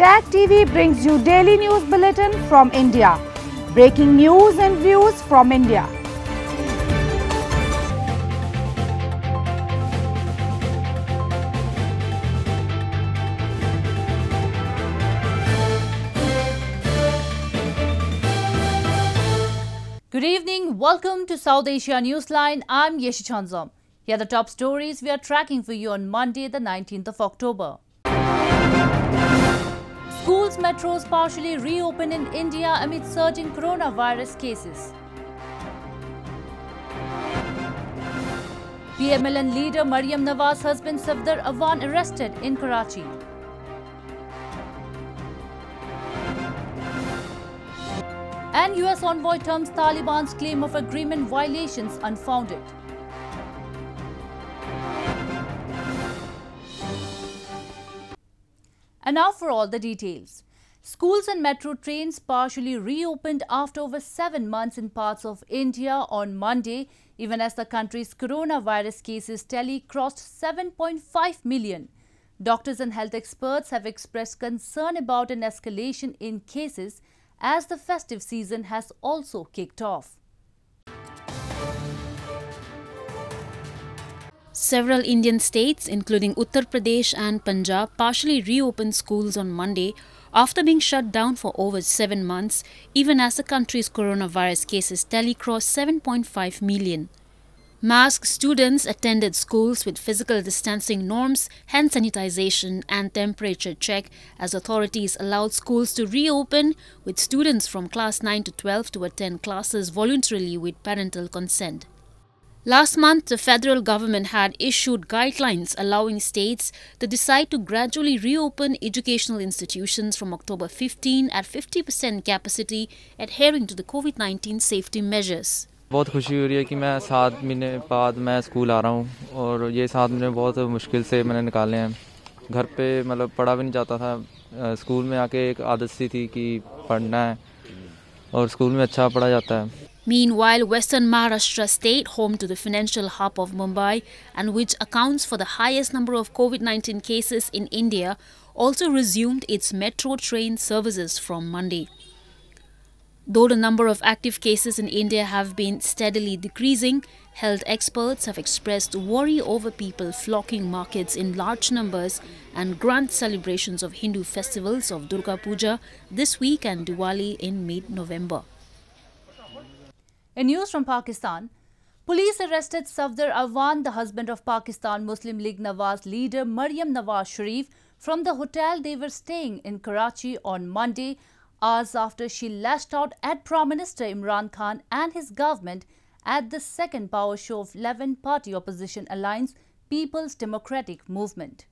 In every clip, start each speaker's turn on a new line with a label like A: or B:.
A: Tag TV brings you daily news bulletin from India. Breaking news and views from India.
B: Good evening. Welcome to South Asia Newsline. I'm Yeshi Chanzom. Here are the top stories we are tracking for you on Monday, the 19th of October. Schools metros partially reopen in India amid surging coronavirus cases. PMLN leader Maryam Nawaz's husband Safdar Awan arrested in Karachi. And US envoy terms Taliban's claim of agreement violations unfounded. And now for all the details. Schools and metro trains partially reopened after over seven months in parts of India on Monday, even as the country's coronavirus cases tally crossed 7.5 million. Doctors and health experts have expressed concern about an escalation in cases as the festive season has also kicked off.
C: Several Indian states, including Uttar Pradesh and Punjab, partially reopened schools on Monday after being shut down for over seven months, even as the country's coronavirus cases tally crossed 7.5 million. Masked students attended schools with physical distancing norms, hand sanitization, and temperature check as authorities allowed schools to reopen with students from class 9 to 12 to attend classes voluntarily with parental consent. Last month, the federal government had issued guidelines allowing states to decide to gradually reopen educational institutions from October 15 at 50% capacity, adhering to the COVID 19 safety measures.
D: बहुत खुशी हो रही है कि मैं सात महीने बाद मैं स्कूल आ रहा हूँ और ये सात महीने बहुत मुश्किल से मैंने निकाले हैं घर पे मतलब पढ़ा भी नहीं जाता था स्कूल में आके एक आदत सी थी कि पढ़ना है और स्कूल में अच्छा पढ़ा जाता है
C: Meanwhile, Western Maharashtra state, home to the financial hub of Mumbai and which accounts for the highest number of COVID 19 cases in India, also resumed its metro train services from Monday. Though the number of active cases in India have been steadily decreasing, health experts have expressed worry over people flocking markets in large numbers and grand celebrations of Hindu festivals of Durga Puja this week and Diwali in mid November.
B: In news from Pakistan, police arrested Safdar Awan, the husband of Pakistan Muslim League Nawaz leader Maryam Nawaz Sharif, from the hotel they were staying in Karachi on Monday, hours after she lashed out at Prime Minister Imran Khan and his government at the second power show of 11 party opposition alliance People's Democratic Movement.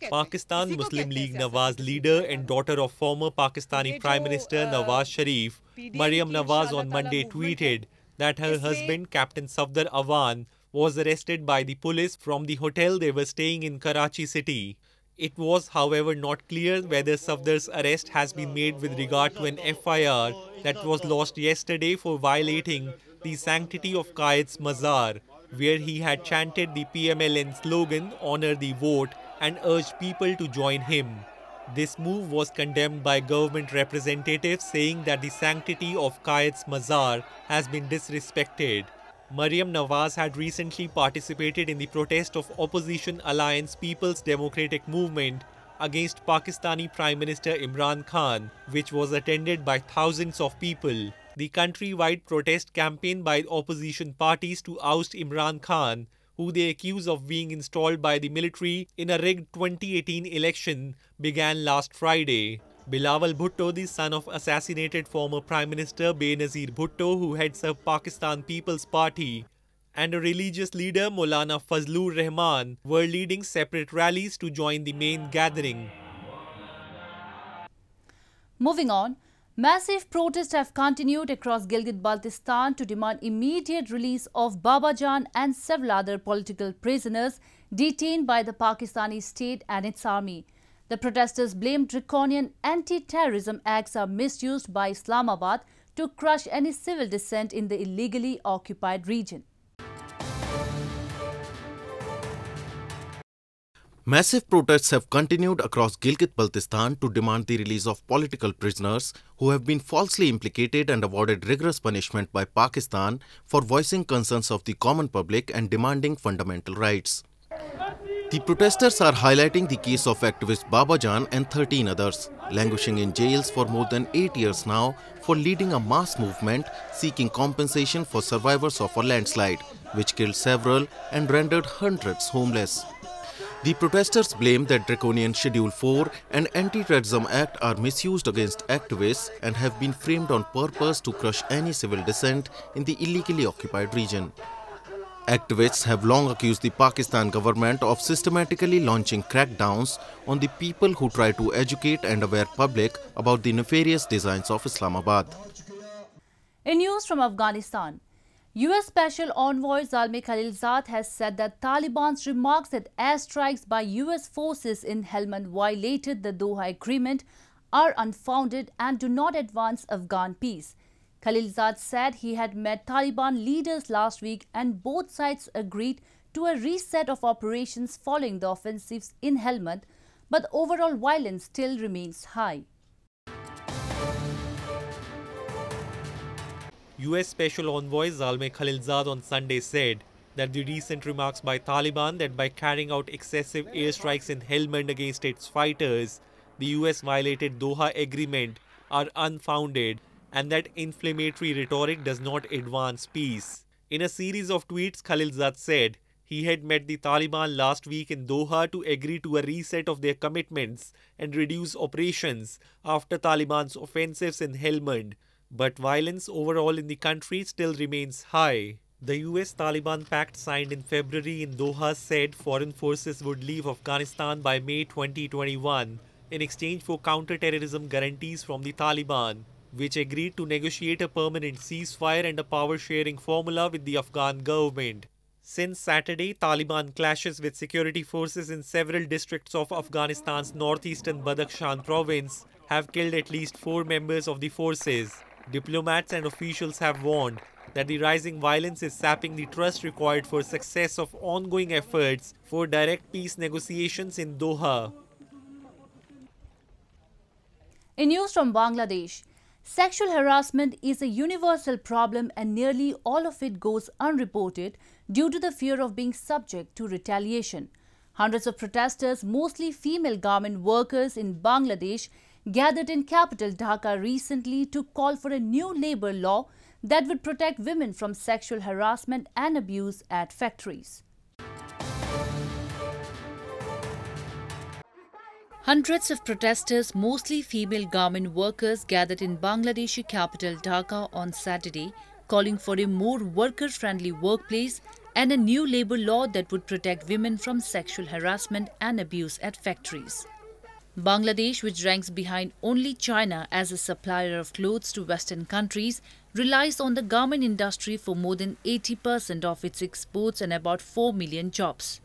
E: Pakistan Muslim League Nawaz leader and daughter of former Pakistani Prime Minister Nawaz Sharif, Maryam Nawaz on Monday tweeted that her husband Captain Safdar Awan was arrested by the police from the hotel they were staying in Karachi city. It was, however, not clear whether Safdar's arrest has been made with regard to an FIR that was lodged yesterday for violating the sanctity of Quaid's Mazar, where he had chanted the PMLN slogan, Honor the Vote, and urged people to join him. This move was condemned by government representatives saying that the sanctity of Quaid's Mazar has been disrespected. Maryam Nawaz had recently participated in the protest of opposition alliance People's Democratic Movement against Pakistani Prime Minister Imran Khan, which was attended by thousands of people. The countrywide protest campaign by opposition parties to oust Imran Khan, who they accuse of being installed by the military in a rigged 2018 election, began last Friday. Bilawal Bhutto, the son of assassinated former Prime Minister Benazir Bhutto, who heads up Pakistan People's Party, and a religious leader Maulana Fazlur Rahman were leading separate rallies to join the main gathering.
B: Moving on, massive protests have continued across Gilgit-Baltistan to demand immediate release of Babajan and several other political prisoners detained by the Pakistani state and its army. The protesters blame draconian anti-terrorism acts are misused by Islamabad to crush any civil dissent in the illegally occupied region.
F: Massive protests have continued across Gilgit-Baltistan to demand the release of political prisoners who have been falsely implicated and awarded rigorous punishment by Pakistan for voicing concerns of the common public and demanding fundamental rights. The protesters are highlighting the case of activist Babajan and 13 others, languishing in jails for more than 8 years now for leading a mass movement seeking compensation for survivors of a landslide, which killed several and rendered hundreds homeless. The protesters blame that draconian Schedule 4 and Anti-Terrorism Act are misused against activists and have been framed on purpose to crush any civil dissent in the illegally occupied region. Activists have long accused the Pakistan government of systematically launching crackdowns on the people who try to educate and aware public about the nefarious designs of Islamabad.
B: In news from Afghanistan, US Special Envoy Zalmay Khalilzad has said that Taliban's remarks that airstrikes by US forces in Helmand violated the Doha Agreement are unfounded and do not advance Afghan peace. Khalilzad said he had met Taliban leaders last week and both sides agreed to a reset of operations following the offensives in Helmand, but overall violence still remains high.
E: US Special Envoy Zalmay Khalilzad on Sunday said that the recent remarks by Taliban that by carrying out excessive airstrikes in Helmand against its fighters, the US violated Doha Agreement are unfounded and that inflammatory rhetoric does not advance peace. In a series of tweets, Khalilzad said he had met the Taliban last week in Doha to agree to a reset of their commitments and reduce operations after Taliban's offensives in Helmand, but violence overall in the country still remains high. The US Taliban pact signed in February in Doha said foreign forces would leave Afghanistan by May 2021 in exchange for counter-terrorism guarantees from the Taliban which agreed to negotiate a permanent ceasefire and a power sharing formula with the Afghan government. Since Saturday, Taliban clashes with security forces in several districts of Afghanistan's northeastern Badakhshan province have killed at least four members of the forces. Diplomats and officials have warned that the rising violence is sapping the trust required for success of ongoing efforts for direct peace negotiations in Doha.
B: In news from Bangladesh, Sexual harassment is a universal problem and nearly all of it goes unreported due to the fear of being subject to retaliation. Hundreds of protesters, mostly female garment workers in Bangladesh, gathered in capital Dhaka recently to call for a new labor law that would protect women from sexual harassment and abuse at factories. Hundreds of protesters, mostly female garment workers, gathered in Bangladeshi capital Dhaka on Saturday, calling for a more worker friendly workplace and a new labor law that would protect women from sexual harassment and abuse at factories. Bangladesh, which ranks behind only China as a supplier of clothes to Western countries, relies on the garment industry for more than 80% of its exports and about 4 million jobs.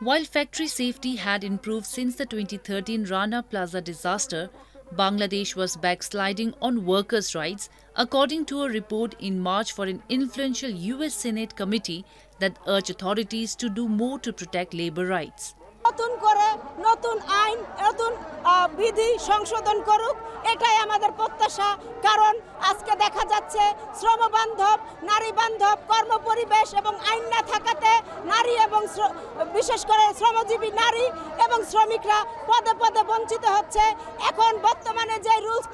B: While factory safety had improved since the 2013 Rana Plaza disaster, Bangladesh was backsliding on workers' rights, according to a report in March for an influential US Senate committee that urged authorities to do more to protect labor rights.
G: করে নতুন আইন, নতুন বিধি সংশোধন করুক, এটাই আমাদের প্রত্যাশা। কারণ আজকে দেখা যাচ্ছে শ্রম বান্ধব, নারী বান্ধব, কর্মপরিবেশ এবং আইন না থাকাতে নারী এবং বিশেষ করে শ্রমজীবী নারী এবং শ্রমিকরা পদে পদে বঞ্চিত হচ্ছে। এখন বর্তমানে যে রুলস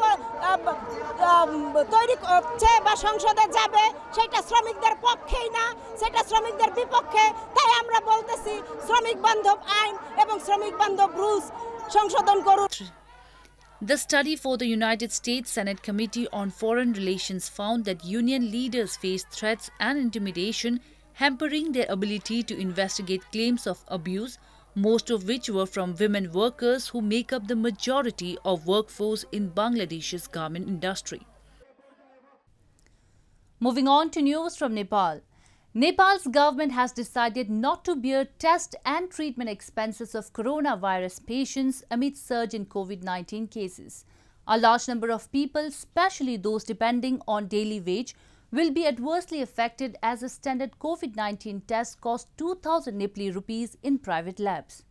G: তৈরি করছে বা সংসদে যাবে, সেটা শ্রমিকদের পক্ষেই না, সেটা শ্রমিকদের বিপক্ষে। তাই আমরা বলতেছি, শ্রমিক বান্ধব আইন এবং শ্রমিক বান্ধব রুলস সংশোধন করুন
B: The study for the United States Senate Committee on Foreign Relations found that union leaders face threats and intimidation, hampering their ability to investigate claims of abuse, most of which were from women workers who make up the majority of workforce in Bangladesh's garment industry. Moving on to news from Nepal. Nepal's government has decided not to bear test and treatment expenses of coronavirus patients amid surge in COVID-19 cases. A large number of people, especially those depending on daily wage, will be adversely affected as the standard COVID 19 test costs 2000 Nepali rupees in private labs.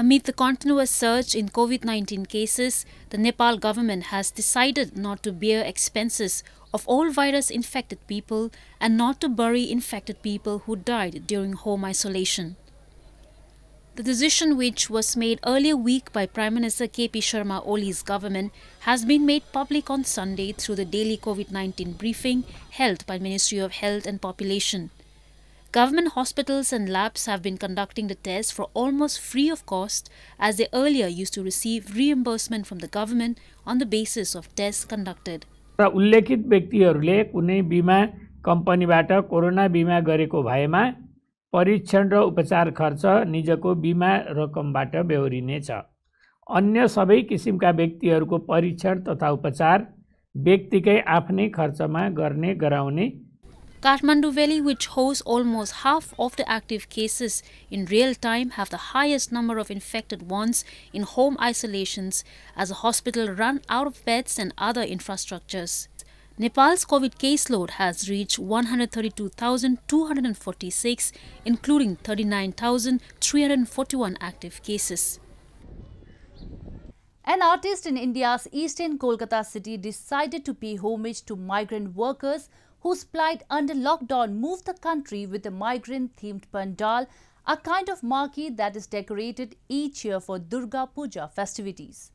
C: Amid the continuous surge in COVID 19 cases, the Nepal government has decided not to bear expenses of all virus infected people and not to bury infected people who died during home isolation. The decision, which was made earlier week by Prime Minister KP Sharma Oli's government, has been made public on Sunday through the daily COVID 19 briefing held by Ministry of Health and Population. Government hospitals and labs have been conducting the tests for almost free of cost as they earlier used to receive reimbursement from the government on the basis of tests conducted.
H: र उल्लेखित व्यक्तिहरूले कुनै बिमा कम्पनीबाट corona बिमा गरेको भएमा परीक्षण र उपचार खर्च निजको बिमा रकमबाट बेहोरिनेछ अन्य सबै किसिमका व्यक्तिहरूको परीक्षण तथा उपचार व्यक्तिकै आफ्नै खर्चमा गर्ने गराउने
C: Kathmandu Valley, which hosts almost half of the active cases in real time, have the highest number of infected ones in home isolations as the hospital run out of beds and other infrastructures. Nepal's COVID caseload has reached 132,246, including 39,341 active cases.
B: An artist in India's eastern Kolkata city decided to pay homage to migrant workers whose plight under lockdown moved the country with a migrant-themed pandal, a kind of marquee that is decorated each year for Durga Puja festivities.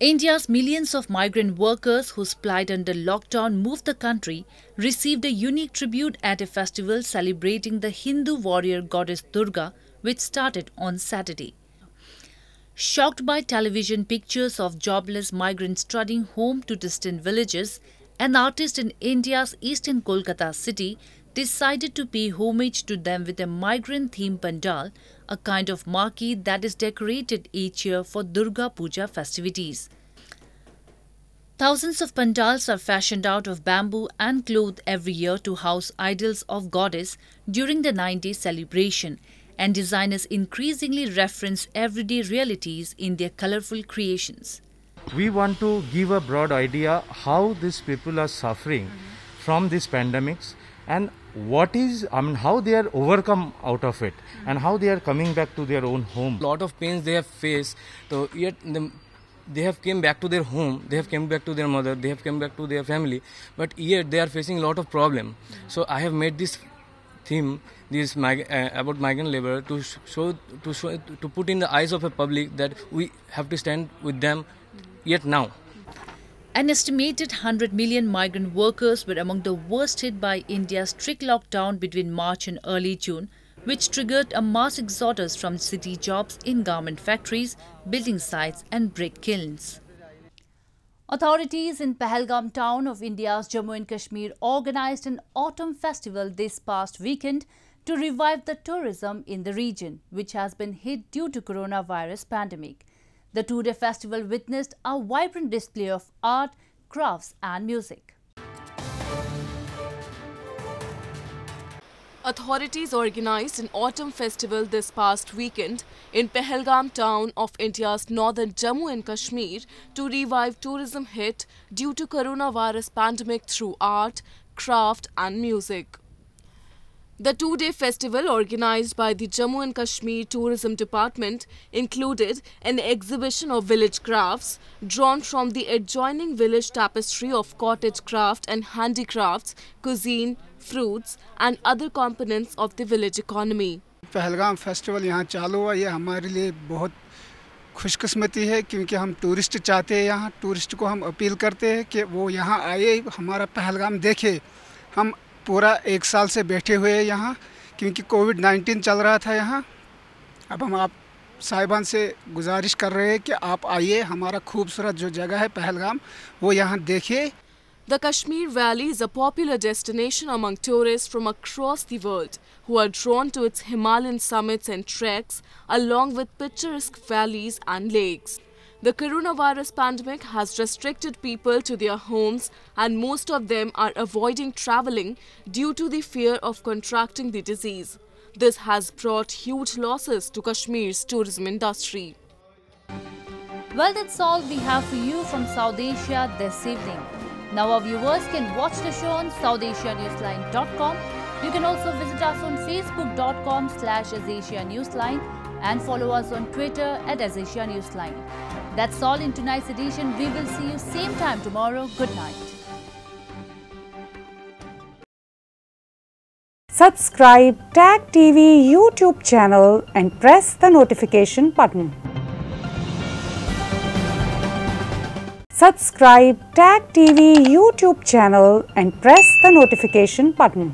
B: India's millions of migrant workers whose plight under lockdown moved the country received a unique tribute at a festival celebrating the Hindu warrior goddess Durga, which started on Saturday. Shocked by television pictures of jobless migrants trudging home to distant villages, an artist in India's eastern Kolkata city decided to pay homage to them with a migrant themed pandal, a kind of marquee that is decorated each year for Durga Puja festivities. Thousands of pandals are fashioned out of bamboo and cloth every year to house idols of goddess during the nine-day celebration and designers increasingly reference everyday realities in their colorful creations.
I: We want to give a broad idea how these people are suffering mm-hmm. from these pandemics and what is I mean how they are overcome out of it mm-hmm. and how they are coming back to their own home.
J: Lot of pains they have faced, so yet the, they have came back to their home they have come back to their mother they have come back to their family but yet they are facing a lot of problem mm-hmm. so i have made this theme this uh, about migrant labor to show to show to put in the eyes of a public that we have to stand with them yet now
B: an estimated 100 million migrant workers were among the worst hit by India's strict lockdown between March and early June, which triggered a mass exodus from city jobs in garment factories, building sites, and brick kilns. Authorities in Pahalgam town of India's Jammu and Kashmir organized an autumn festival this past weekend to revive the tourism in the region, which has been hit due to coronavirus pandemic. The two-day festival witnessed a vibrant display of art, crafts and music.
K: Authorities organized an autumn festival this past weekend in Pahalgam town of India's northern Jammu and Kashmir to revive tourism hit due to coronavirus pandemic through art, craft and music. The two-day festival organized by the Jammu and Kashmir Tourism Department included an exhibition of village crafts drawn from the adjoining village tapestry of cottage craft and handicrafts, cuisine, fruits and other components of the village economy.
L: Pahalgam festival यहाँ चालू हुआ ये हमारे लिए बहुत खुशकस्मती है क्योंकि हम टूरिस्ट चाहते हैं यहाँ टूरिस्ट को हम अपील करते हैं कि वो यहाँ आए हमारा पहलगाम देखे हम पूरा एक साल से बैठे हुए हैं यहाँ क्योंकि कोविड नाइन्टीन चल रहा था यहाँ अब हम आप साहिबान से गुजारिश कर रहे हैं कि आप आइए हमारा खूबसूरत जो जगह है पहलगाम वो यहाँ देखिए
K: The Kashmir Valley is a popular destination among tourists from across the world who are drawn to its Himalayan summits and treks along with picturesque valleys and lakes. The coronavirus pandemic has restricted people to their homes and most of them are avoiding traveling due to the fear of contracting the disease. This has brought huge losses to Kashmir's tourism industry.
B: Well, that's all we have for you from South Asia this evening. Now, our viewers can watch the show on SouthAsiaNewsline.com. You can also visit us on Facebook.com slash Newsline and follow us on Twitter at Asia Newsline. That's all in tonight's edition. We will see you same time tomorrow. Good night.
A: Subscribe Tag TV YouTube channel and press the notification button. Subscribe Tag TV YouTube channel and press the notification button.